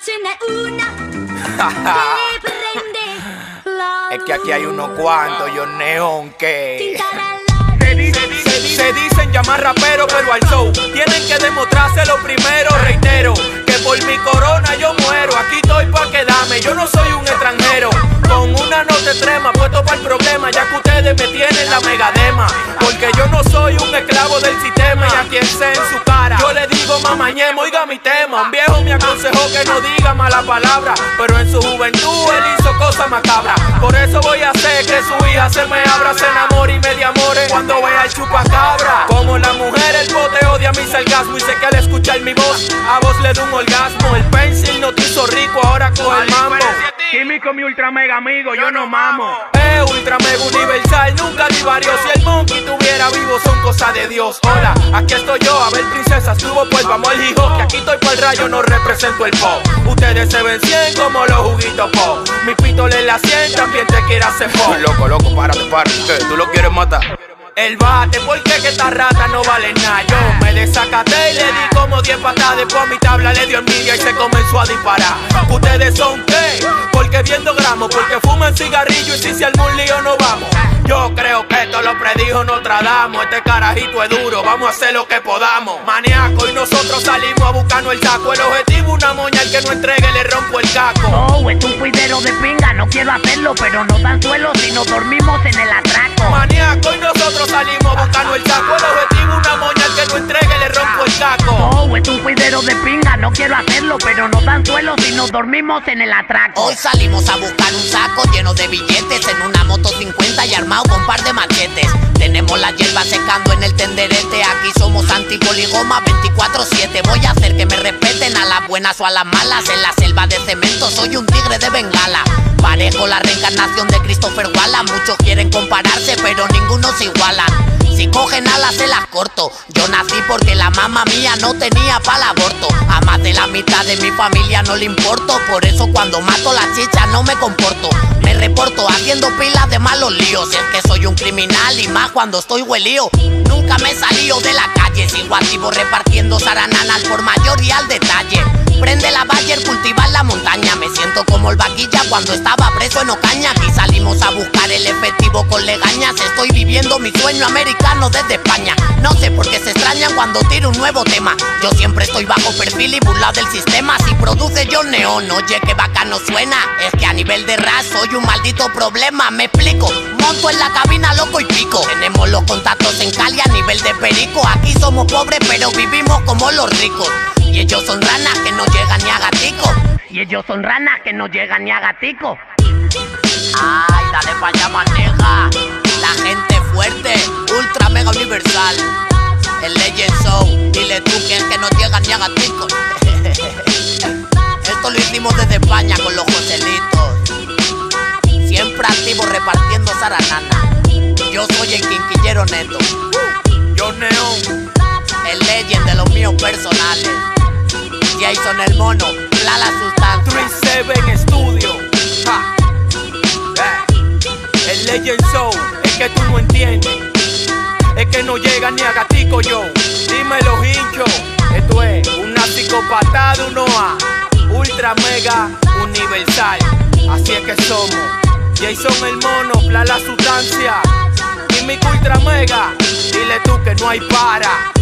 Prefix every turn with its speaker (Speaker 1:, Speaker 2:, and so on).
Speaker 1: ce n'è una che prende la
Speaker 2: Es que aquí hay unos cuantos, yo neón que.
Speaker 1: tintarella.
Speaker 2: Se dicen, se dicen- se dicen llamar rapero, pero al show tienen que demostrárselo primero. Reitero que por mi corona yo muero. Aquí estoy pa' quedarme, yo no soy un extranjero. Con una nota extrema, puesto para el problema, ya que ustedes me tienen la megadema. Porque yo no soy un esclavo del sistema y a quien sea en su cara. Yo le digo mamañemo, oiga mi tema. Un viejo me aconsejó que no diga mala palabra, pero en su juventud él hizo cosas macabras. Por eso voy a hacer que su hija se me abra, se enamore y me de amores cuando vea el chupacabra. Como la mujer, el bote odia mi sarcasmo y sé que al escuchar mi voz, a vos le da un orgasmo. El pencil no te hizo rico, ahora coge el mambo. Químico, mi ultra mega amigo, yo no mamo. Eh, ultra mega universal, nunca divario. Si el monkey tuviera vivo, son cosas de Dios. Hola, aquí estoy yo, a ver, princesa, estuvo pues vamos al hijo. Que aquí estoy por el rayo, no represento el pop. Ustedes se ven 100 como los juguitos pop. Mi pito le la 100, también te quiere hacer pop.
Speaker 3: Loco, loco, párate, párate. ¿Tú lo quieres matar?
Speaker 2: El bate, porque que esta rata no vale nada. Yo me desacaté y le di como 10 patadas. Después a mi tabla le dio envidia y se comenzó a disparar. ¿Ustedes son qué? Porque viendo gramos, porque fuman cigarrillo y si se algún lío no vamos. Yo creo que esto lo predijo Nostradamus. Este carajito es duro, vamos a hacer lo que podamos. Maniaco y nosotros salimos a buscarnos el saco. El objetivo una moña, al que no entregue le rompo el caco.
Speaker 4: Oh, es un cuidero de pinga, no quiero hacerlo, pero nos dan suelo si nos dormimos en el atraco.
Speaker 2: Maniaco y nosotros salimos a buscarnos el saco. El objetivo caco.
Speaker 4: Oh, es un cuidero de pinga, no quiero hacerlo, pero nos dan suelo si nos dormimos en el atraco.
Speaker 5: Hoy salimos a buscar un saco lleno de billetes en una moto 50 y armado con par de machetes. Tenemos la hierba secando en el tenderete, aquí somos antipoligoma 24-7. Voy a hacer que me respeten a las buenas o a las malas. En la selva de cemento soy un tigre de bengala. Parejo la reencarnación de Christopher Wallace. Muchos quieren compararse, pero ninguno se igualan. Cogen alas se las corto. Yo nací porque la mamá mía no tenía para el aborto. A más de la mitad de mi familia no le importo. Por eso cuando mato la chicha no me comporto. Reporto haciendo pilas de malos líos. Es que soy un criminal y más cuando estoy huelío. Nunca me he salido de la calle. Sigo activo repartiendo saranana al por mayor y al detalle. Prende la Bayer, cultivar la montaña. Me siento como el vaquilla cuando estaba preso en Ocaña. Aquí salimos a buscar el efectivo con legañas. Estoy viviendo mi sueño americano desde España. No sé por qué se extrañan cuando tiro un nuevo tema. Yo siempre estoy bajo perfil y burlado del sistema. Si produce yo neón, oye que bacano suena. Es que a nivel de ras soy un maldito problema. Me explico. Monto en la cabina loco y pico. Tenemos los contactos en Cali a nivel de perico. Aquí somos pobres pero vivimos como los ricos. Y ellos son ranas que no llegan ni a gatico.
Speaker 4: Y ellos son ranas que no llegan ni a gatico.
Speaker 5: Ay, dale pa' allá, maneja. La gente fuerte, ultra mega universal. El Legend Show, dile tú que es que no llega ni a gaticos. Esto lo hicimos desde España con los Joselitos. Siempre repartiendo zaranana. Yo soy el quinquillero neto,
Speaker 2: Yo neón.
Speaker 5: el Legend de los míos personales. Jason el mono, la la sustancia.
Speaker 2: 37 Studio. Ja. Eh. El Legend Show, es que tú no entiendes. Es que no llega ni a gatico yo. Dímelo, hincho. Esto es una psicopatía de uno A. Ultra mega universal. Así es que somos. Jason el mono, la la sustancia. Químico ultra mega. Dile tú que no hay para.